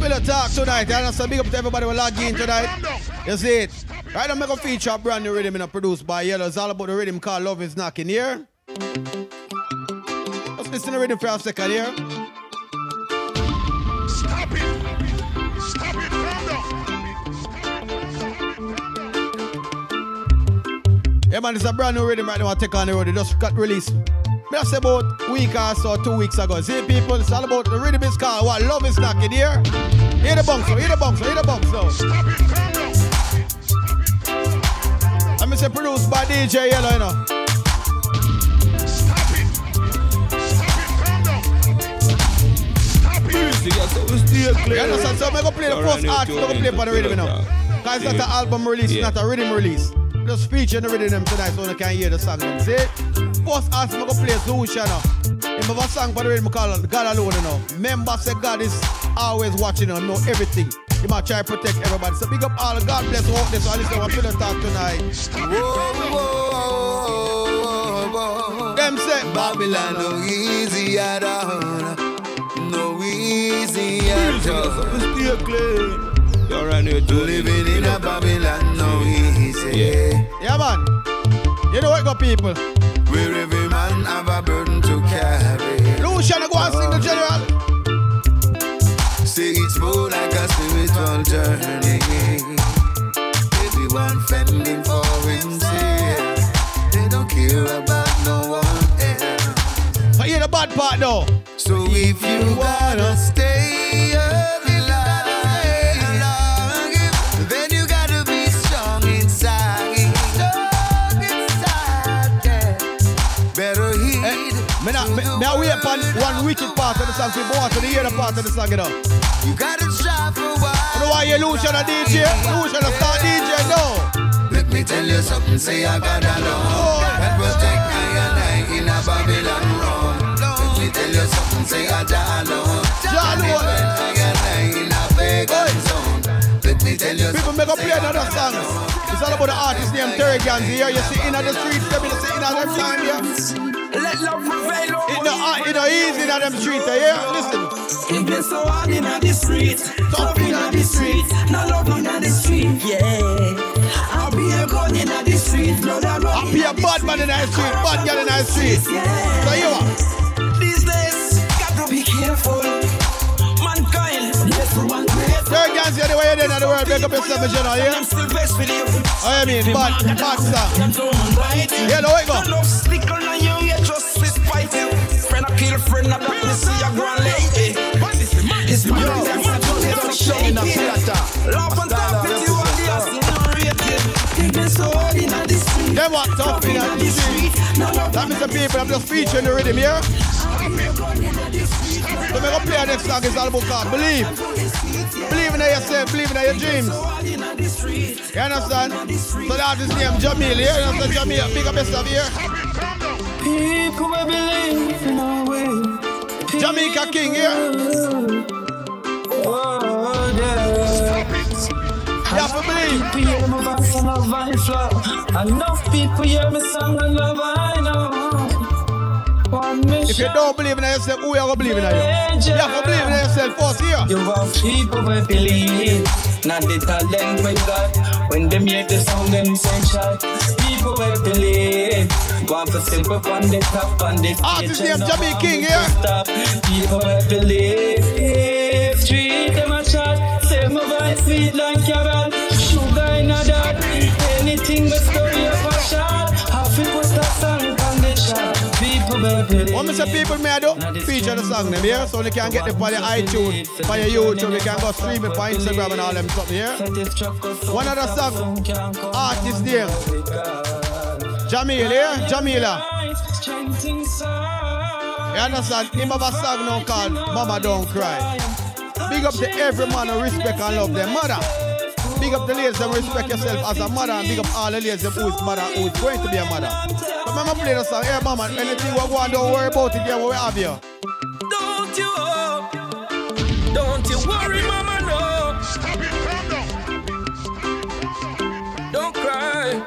We'll talk tonight. I understand. Big up to everybody who log in tonight. You see it. Right now, I'm going to feature a brand new rhythm in a produced by Yellow. It's all about the rhythm called Love is Knocking here. Let's listen to the rhythm for a second here. Stop it. Stop it. Yeah, man, it's a brand new rhythm right now. I take on the road. It just got released. Just about a week or so, two weeks ago. See, people, it's all about the rhythm is called what? Love is knocking here. Hear the bumps, so hear the bumps, so hear the bumps, so. Stop it. Calm down. Let me say produced by DJ Yellow, you know. Stop it. Stop it. It. Music, we stay clear. You understand? So I'm going to play the first art, I'm going to play for the rhythm, you know. Because it's not an album release, it's not a rhythm release. Just feature the rhythm tonight so you can hear the song. See? First art, I'm going to play Zusha, you know. Him have a song for the rhythm called God Alone, you know. Remember, say God is always watching you, know everything. He might try to protect everybody. So big up all, God bless all this. So listen, I'm going to talk tonight. Them say, Babylon no easy at all. No easy at all. Stay clear. You're right here, Tony. Living in a Babylon no easy. Yeah. yeah, man. You know what, got people? Where every man have a burden to carry. Lucian, go and sing the general. Say it's more like a spiritual journey. Everyone fending for himself. They don't care about no one else. But hear the bad part though. So if you wanna stay Me not, me, me a wait upon one wicked part of the song. People want to hear the part of the song, you know. You gotta try for a You know why you Lucian a DJ? Lucian a start DJ, no. Let me tell you something, say I got alone. Oh. That protect I and I in a Babylon road. Let me tell you something, say I got alone. Jah alone. I and I in a pagan zone. Let me tell you People make up play another song. It's all about the artist named Terry Gans here. You see in the streets, be sitting at them time here. Let love prevail over It no, uh, it no easy in them streets, yeah? Listen. It been so hard in the street, tough in the street, no love in the street, yeah. I'll be a gun in the street, blood a run I be a bad man in the street, bad girl in the street. So you are. These days, got to be careful. Terry Gans here, way in the world, make up yourself, you know, yeah? I'm still best with you. Oh, mean, bad, bad song. Yeah, no, wait, go. No stick on you, you just. Friend, I kill friend, I don't see you go and lady. It's my I'm not showing up you and the It so hard in the street. In the street. That means the people, I'm just featuring the rhythm here. So make up play next song, it's all about God. Believe. Believe in yourself, believe in your dreams. You understand? So that is name Jamil. You understand Jamil? Big up yourself here. People will believe in our way. Jamaica King here. Oh, yeah. You have to believe. People hear my voice and flow. Enough people hear me song and love I know. One mission. If you don't believe in yourself, who you going to believe in you? You have to believe in yourself first here. You have people will believe, not the talent we got. When them hear the sound, them same shot. People will believe. Want to simple on the top, on the Artist stage, named and Jamie King one here. to Stop. People will believe. Street them a chat, say my voice sweet like carrot. What say people may I do? Feature the song them here. So you can get them for your iTunes, for your YouTube. You can go stream it for Instagram and all them stuff here. One other song, artist name. Jamil here. Jamila. You understand? Him have a song now called Mama Don't Cry. Big up to every man who respect and love their mother. Big up the ladies that respect yourself as a mother and big up all the ladies who is mother who is going to be a mother. But mama play the song, hey mama, anything we go on, don't worry about it, yeah, we have you. Don't you up. Don't you worry, mama, no. Stop it. Calm down. Don't cry.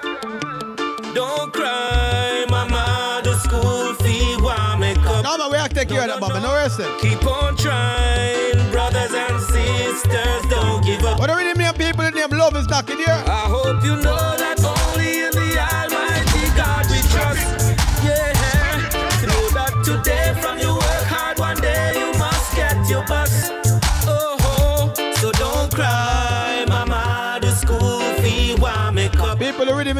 Don't cry, mama. The school fee want make up. No man, we have to take care of that mama, no rest. Keep on trying, brothers and of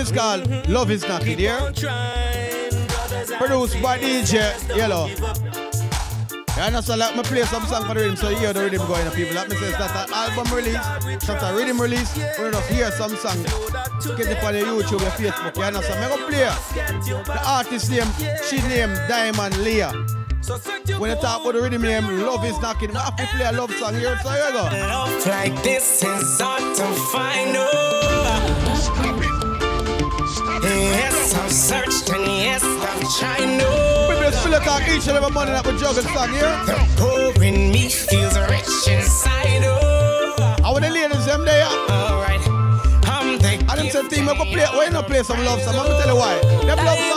The called Love is Knocking, yeah? trying, Produced by DJ Yellow. You understand? Like, me play some song for the rhythm, so you hear the rhythm going. And people, like me say, that's an album release, that's a rhythm release. We just hear some song, get it on your YouTube, your Facebook. You understand? Me go play. The artist name, she name Diamond Leah. When you talk about the rhythm name, Love is Knocking, I have to play a love song here, so here you go. Like this is hard to find. Oh, I've searched and yes, I've tried. No, People still talk each and every morning that we juggle song here. the poor in me feels rich inside. Oh, I want the ladies them there. alright, I'm um, the. And them say, team, I go play, why you not play some love song? I'm gonna tell you why. Them love song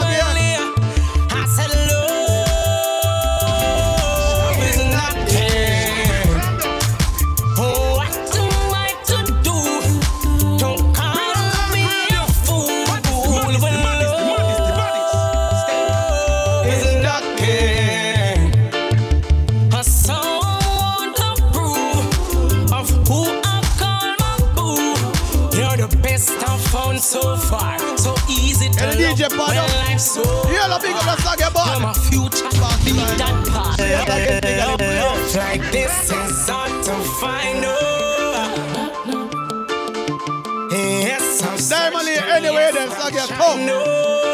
so Yeah, la big up that song here, You're boy. my future, be that part. Like it, they got it. Love like this is hard to find. Oh. Yes, I'm Leah, anyway, then come. No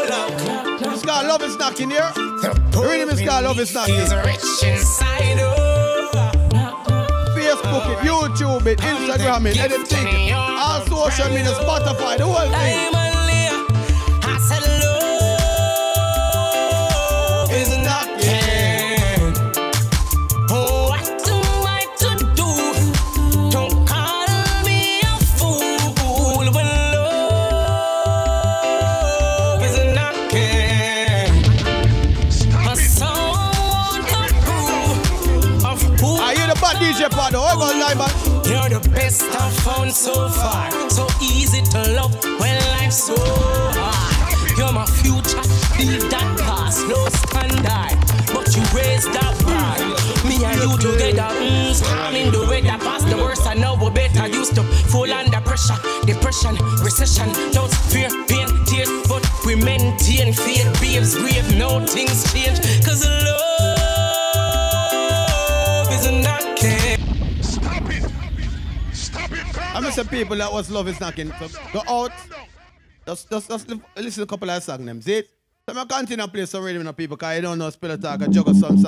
love. It's called Love is Knocking here. The rhythm is called Love is Knocking. Is rich inside. Oh. Facebook it, YouTube it, Instagram it, anything. All social media, Spotify, the whole thing. Hear the bad DJ part, though. Hold on, Diamond. you're the best I've found so far. So easy to love when life's so hard. You're my future, leave that past, no standard. But you raised that bar. Me and you together, mm, storming the weather. Past the worst, I know we're better. Used to fall under pressure, depression, recession, doubts, fear, pain, tears. But we maintain faith, babes, brave, no things change. Say people that was Love is Knocking. So go out, just, just, just listen to a couple of songs, them. See it? So I'm continue to play some rhythm with people because I don't know spell attack and juggle some